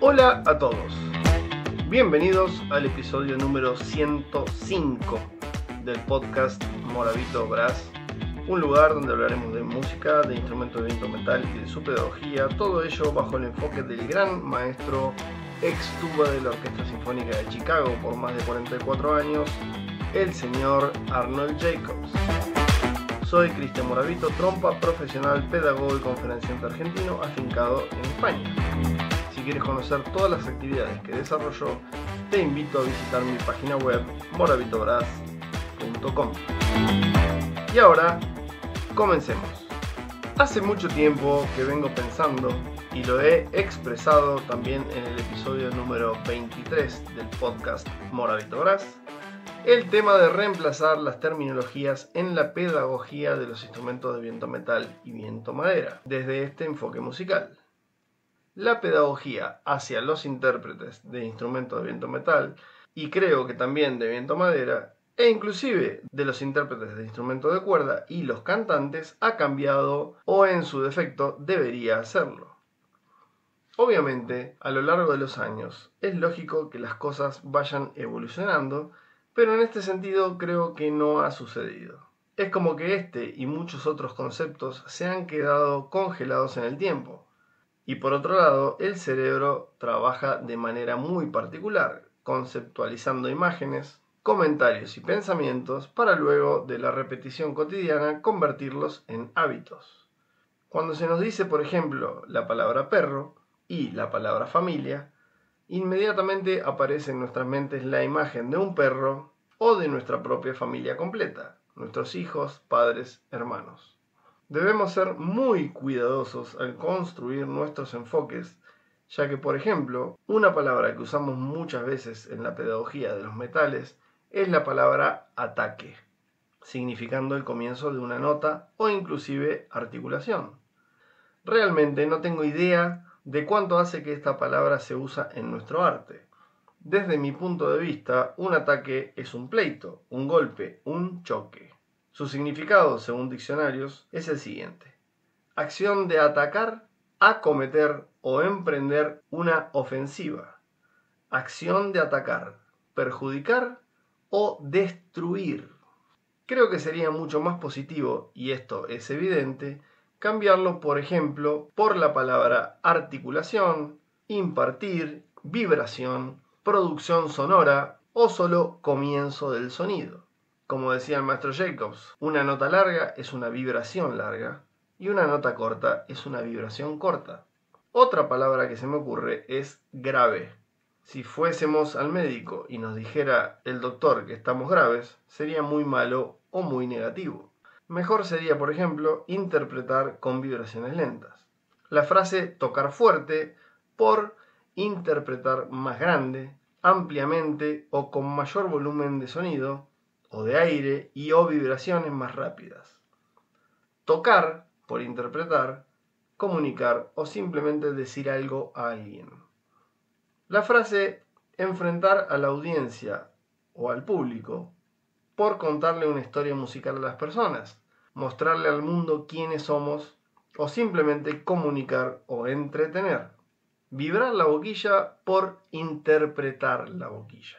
Hola a todos. Bienvenidos al episodio número 105 del podcast Moravito Brass, un lugar donde hablaremos de música, de instrumentos de viento metal y de su pedagogía, todo ello bajo el enfoque del gran maestro ex tuba de la Orquesta Sinfónica de Chicago por más de 44 años, el señor Arnold Jacobs. Soy Cristian Moravito, trompa profesional, pedagogo y conferenciante argentino afincado en España. Quieres conocer todas las actividades que desarrollo, te invito a visitar mi página web moravitobras.com. Y ahora, comencemos. Hace mucho tiempo que vengo pensando y lo he expresado también en el episodio número 23 del podcast Moravito Brass, el tema de reemplazar las terminologías en la pedagogía de los instrumentos de viento metal y viento madera, desde este enfoque musical. La pedagogía hacia los intérpretes de instrumentos de viento metal, y creo que también de viento madera, e inclusive de los intérpretes de instrumentos de cuerda y los cantantes, ha cambiado o en su defecto debería hacerlo. Obviamente, a lo largo de los años, es lógico que las cosas vayan evolucionando, pero en este sentido creo que no ha sucedido. Es como que este y muchos otros conceptos se han quedado congelados en el tiempo. Y por otro lado, el cerebro trabaja de manera muy particular, conceptualizando imágenes, comentarios y pensamientos para luego de la repetición cotidiana convertirlos en hábitos. Cuando se nos dice, por ejemplo, la palabra perro, y la palabra familia, inmediatamente aparece en nuestras mentes la imagen de un perro o de nuestra propia familia completa, nuestros hijos, padres, hermanos. Debemos ser muy cuidadosos al construir nuestros enfoques, ya que, por ejemplo, una palabra que usamos muchas veces en la pedagogía de los metales es la palabra ataque, significando el comienzo de una nota o inclusive articulación. Realmente no tengo idea de cuánto hace que esta palabra se usa en nuestro arte. Desde mi punto de vista, un ataque es un pleito, un golpe, un choque. Su significado, según diccionarios, es el siguiente. Acción de atacar, acometer o emprender una ofensiva. Acción de atacar, perjudicar o destruir. Creo que sería mucho más positivo, y esto es evidente, cambiarlo, por ejemplo, por la palabra articulación, impartir, vibración, producción sonora o solo comienzo del sonido. Como decía el maestro Jacobs, una nota larga es una vibración larga y una nota corta es una vibración corta. Otra palabra que se me ocurre es grave. Si fuésemos al médico y nos dijera el doctor que estamos graves, sería muy malo o muy negativo. Mejor sería, por ejemplo, interpretar con vibraciones lentas. La frase tocar fuerte por interpretar más grande, ampliamente o con mayor volumen de sonido o de aire y o vibraciones más rápidas. Tocar por interpretar, comunicar o simplemente decir algo a alguien. La frase enfrentar a la audiencia o al público por contarle una historia musical a las personas, mostrarle al mundo quiénes somos o simplemente comunicar o entretener. Vibrar la boquilla por interpretar la boquilla.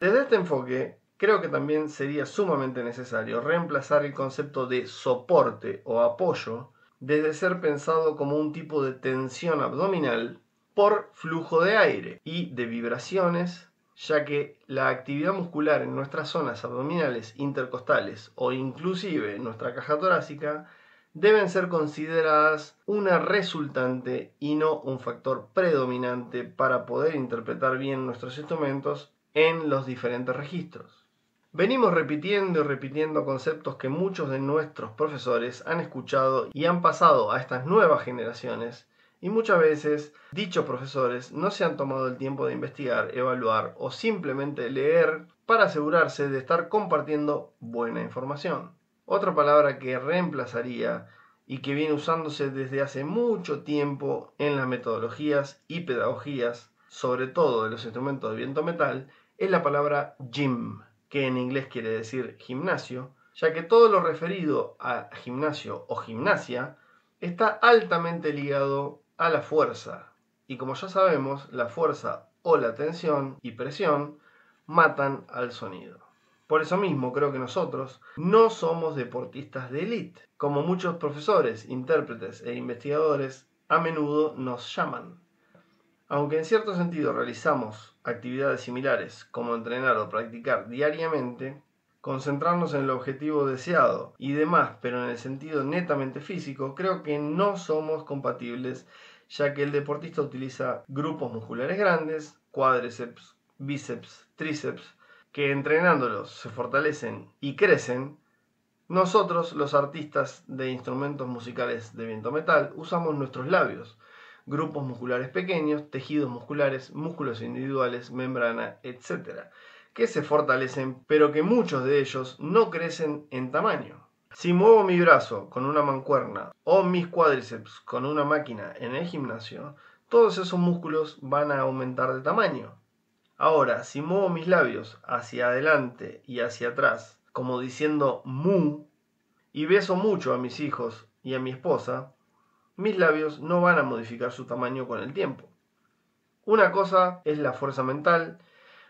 Desde este enfoque, creo que también sería sumamente necesario reemplazar el concepto de soporte o apoyo desde ser pensado como un tipo de tensión abdominal por flujo de aire y de vibraciones ya que la actividad muscular en nuestras zonas abdominales intercostales o inclusive en nuestra caja torácica deben ser consideradas una resultante y no un factor predominante para poder interpretar bien nuestros instrumentos en los diferentes registros. Venimos repitiendo y repitiendo conceptos que muchos de nuestros profesores han escuchado y han pasado a estas nuevas generaciones y muchas veces dichos profesores no se han tomado el tiempo de investigar, evaluar o simplemente leer para asegurarse de estar compartiendo buena información. Otra palabra que reemplazaría y que viene usándose desde hace mucho tiempo en las metodologías y pedagogías, sobre todo de los instrumentos de viento metal, es la palabra gym, que en inglés quiere decir gimnasio, ya que todo lo referido a gimnasio o gimnasia está altamente ligado a la fuerza Y como ya sabemos, la fuerza o la tensión y presión matan al sonido. Por eso mismo creo que nosotros no somos deportistas de élite, como muchos profesores, intérpretes e investigadores a menudo nos llaman. Aunque en cierto sentido realizamos actividades similares como entrenar o practicar diariamente, concentrarnos en el objetivo deseado y demás, pero en el sentido netamente físico, creo que no somos compatibles, ya que el deportista utiliza grupos musculares grandes, cuádriceps, bíceps, tríceps, que entrenándolos se fortalecen y crecen, nosotros, los artistas de instrumentos musicales de viento metal, usamos nuestros labios, grupos musculares pequeños, tejidos musculares, músculos individuales, membrana, etc., que se fortalecen, pero que muchos de ellos no crecen en tamaño. Si muevo mi brazo con una mancuerna o mis cuádriceps con una máquina en el gimnasio, todos esos músculos van a aumentar de tamaño. Ahora, si muevo mis labios hacia adelante y hacia atrás, como diciendo mu, y beso mucho a mis hijos y a mi esposa, mis labios no van a modificar su tamaño con el tiempo. Una cosa es la fuerza mental,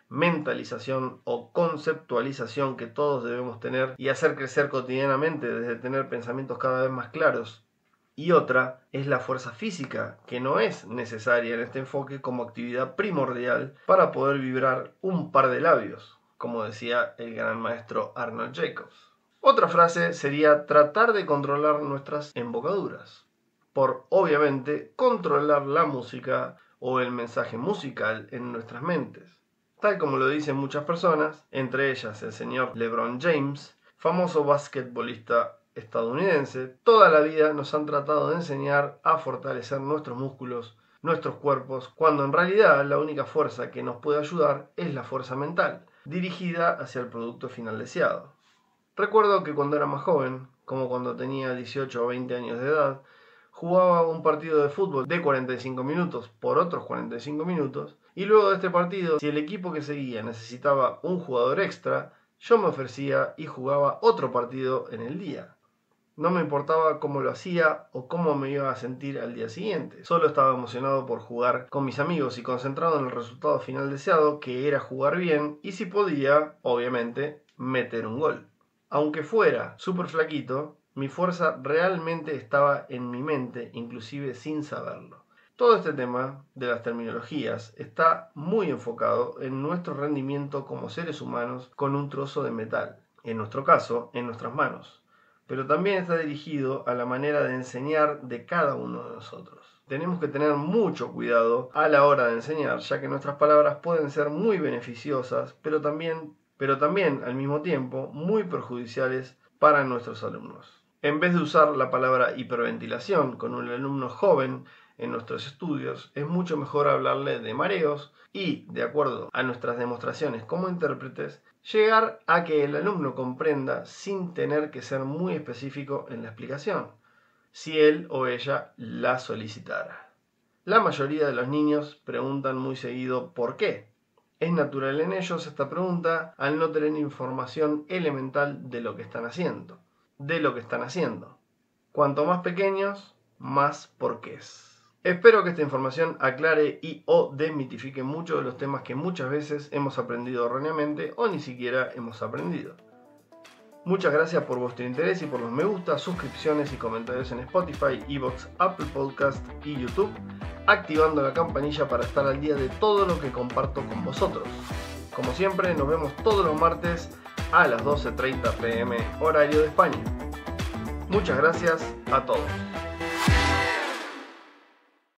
mentalización o conceptualización que todos debemos tener y hacer crecer cotidianamente desde tener pensamientos cada vez más claros. Y otra es la fuerza física, que no es necesaria en este enfoque como actividad primordial para poder vibrar un par de labios, como decía el gran maestro Arnold Jacobs. Otra frase sería tratar de controlar nuestras embocaduras, por obviamente controlar la música o el mensaje musical en nuestras mentes tal como lo dicen muchas personas, entre ellas el señor LeBron James, famoso basquetbolista estadounidense, toda la vida nos han tratado de enseñar a fortalecer nuestros músculos, nuestros cuerpos, cuando en realidad la única fuerza que nos puede ayudar es la fuerza mental, dirigida hacia el producto final deseado. Recuerdo que cuando era más joven, como cuando tenía 18 o 20 años de edad, jugaba un partido de fútbol de 45 minutos por otros 45 minutos y luego de este partido, si el equipo que seguía necesitaba un jugador extra, yo me ofrecía y jugaba otro partido en el día. No me importaba cómo lo hacía o cómo me iba a sentir al día siguiente. Solo estaba emocionado por jugar con mis amigos y concentrado en el resultado final deseado, que era jugar bien y si podía, obviamente, meter un gol. Aunque fuera súper flaquito, mi fuerza realmente estaba en mi mente, inclusive sin saberlo. Todo este tema de las terminologías está muy enfocado en nuestro rendimiento como seres humanos con un trozo de metal, en nuestro caso, en nuestras manos, pero también está dirigido a la manera de enseñar de cada uno de nosotros. Tenemos que tener mucho cuidado a la hora de enseñar, ya que nuestras palabras pueden ser muy beneficiosas, pero también, pero también al mismo tiempo muy perjudiciales para nuestros alumnos. En vez de usar la palabra hiperventilación con un alumno joven en nuestros estudios, es mucho mejor hablarle de mareos y, de acuerdo a nuestras demostraciones como intérpretes, llegar a que el alumno comprenda sin tener que ser muy específico en la explicación, si él o ella la solicitara. La mayoría de los niños preguntan muy seguido ¿por qué? Es natural en ellos esta pregunta al no tener información elemental de lo que están haciendo, de lo que están haciendo. Cuanto más pequeños, más porqués. Espero que esta información aclare y o demitifique muchos de los temas que muchas veces hemos aprendido erróneamente o ni siquiera hemos aprendido. Muchas gracias por vuestro interés y por los me gusta, suscripciones y comentarios en Spotify, Evox, Apple Podcast y YouTube, activando la campanilla para estar al día de todo lo que comparto con vosotros. Como siempre, nos vemos todos los martes a las 12.30 pm horario de España. Muchas gracias a todos.